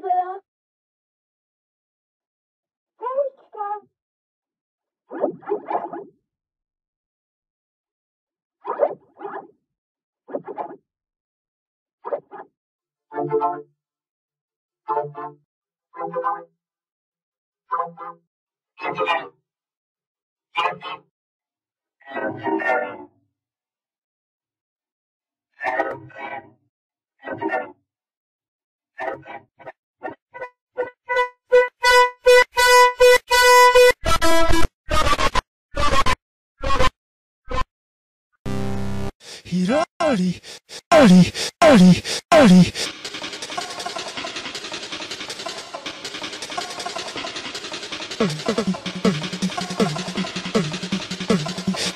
Bella. Thank you. Hirori, Hori, Hori, Hori.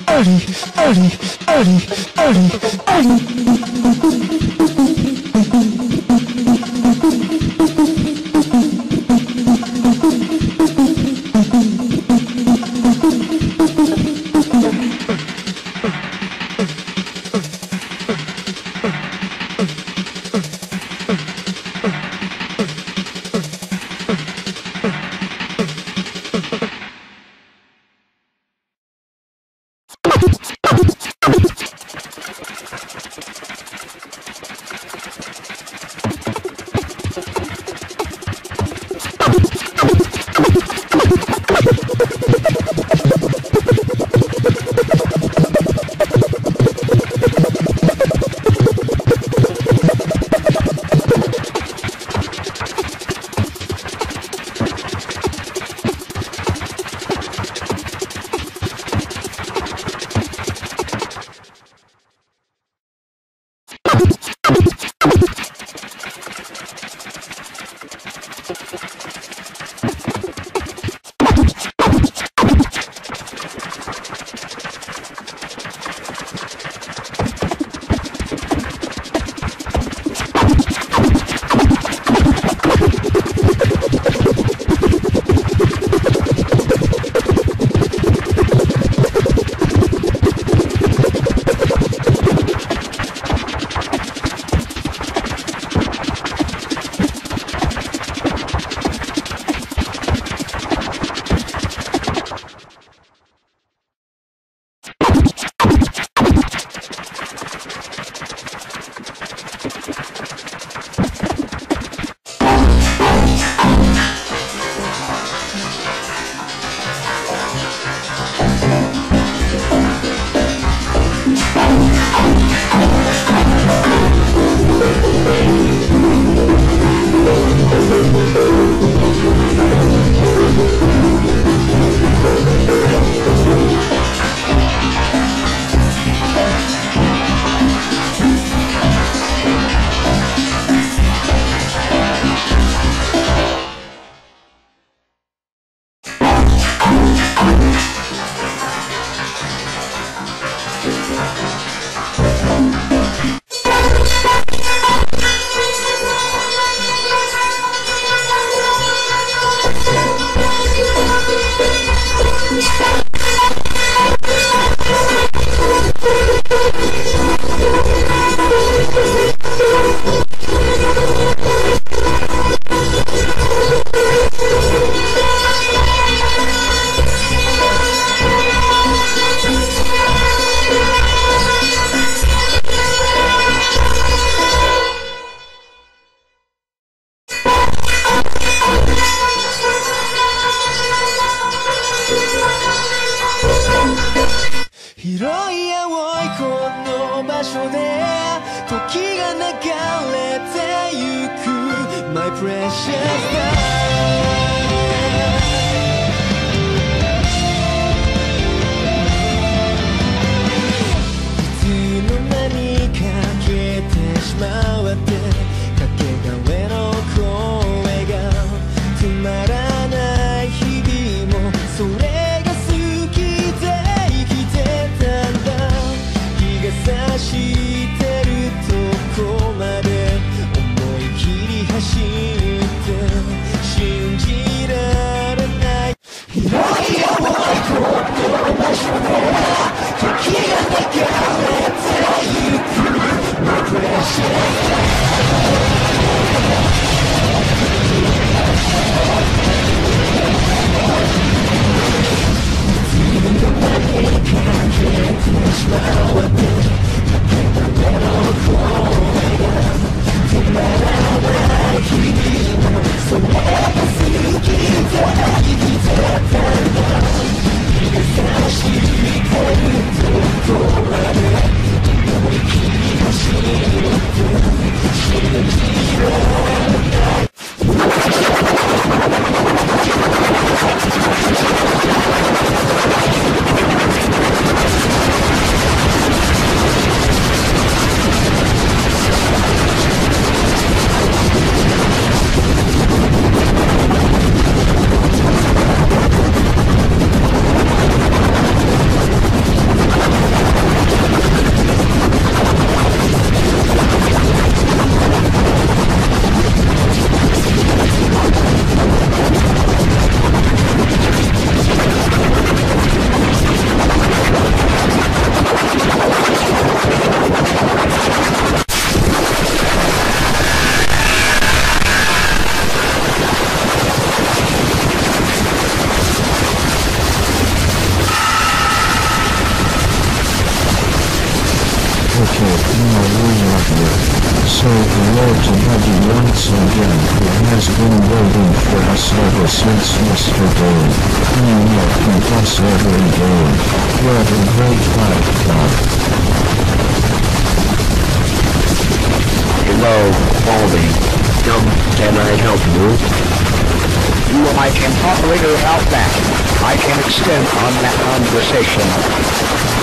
Hori, Hori, Hori, Hori, Hori. precious No! So hello to Maggie once again, who has been waiting for us ever since yesterday. We welcome us every day. What a great life club. Hello, Baldy. Um, can I help you? I can talk later about that. I can extend on that conversation.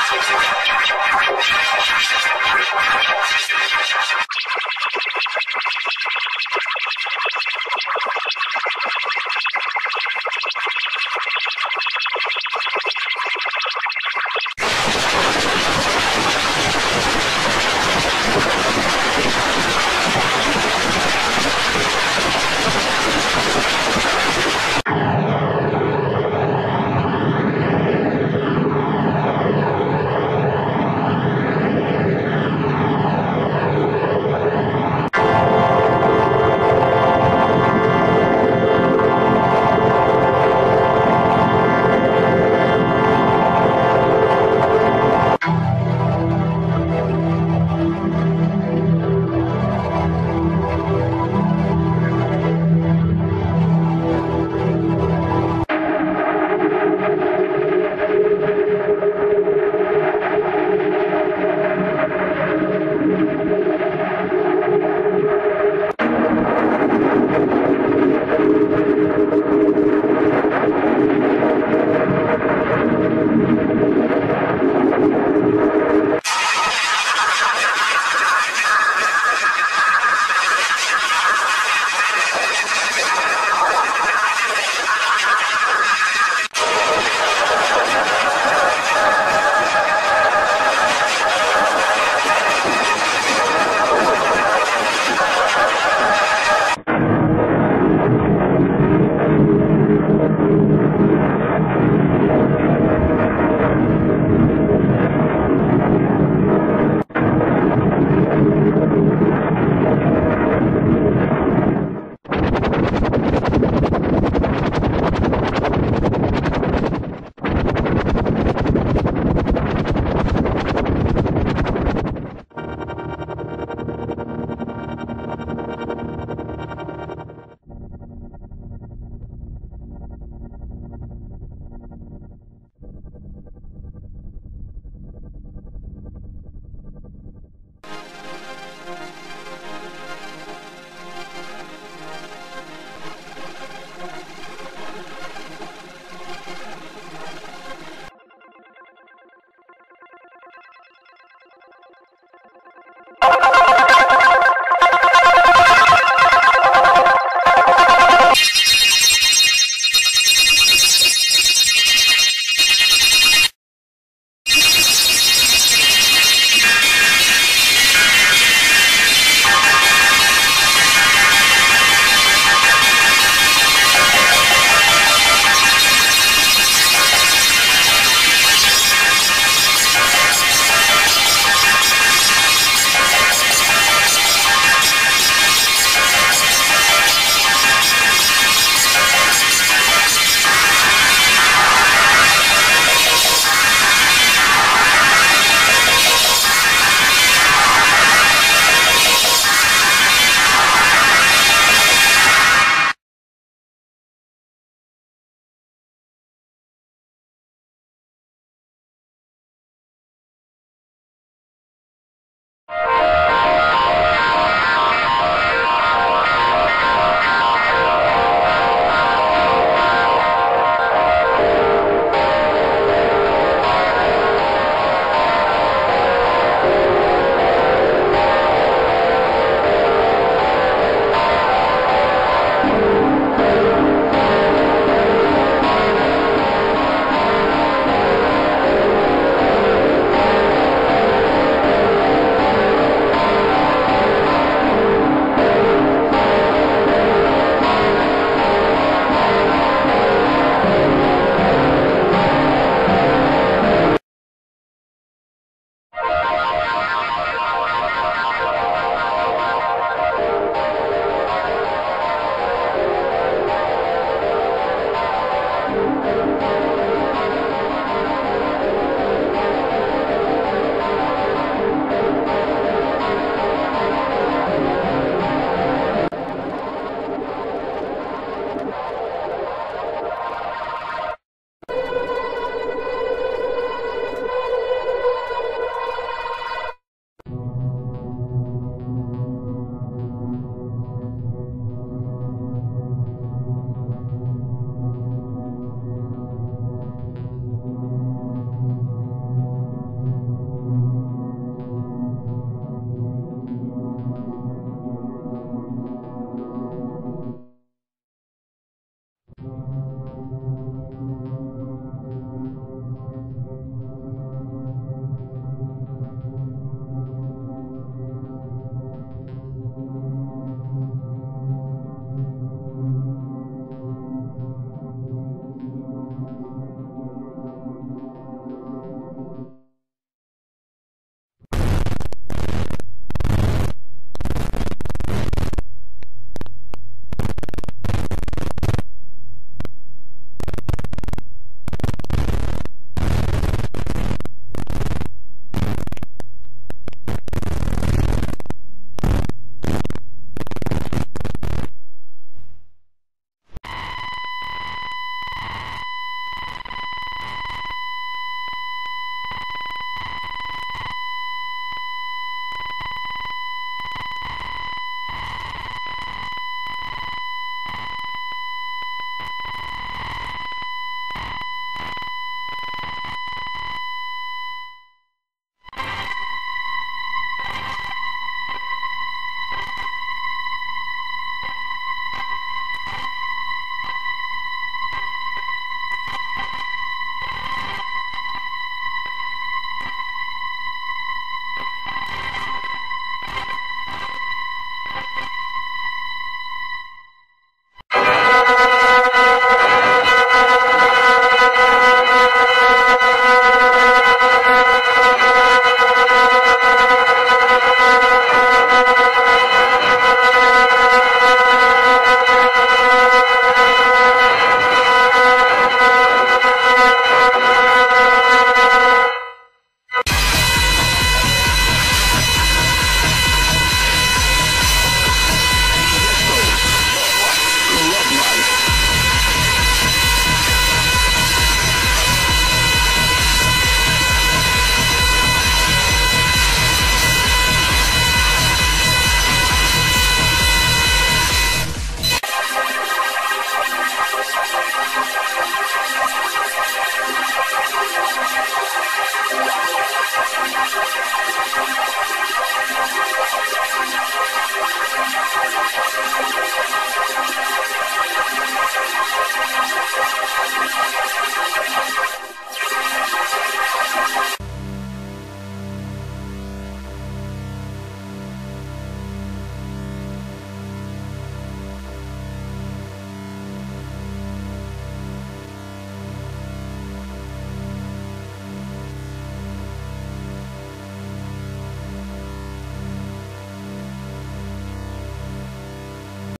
よろしくお願いします。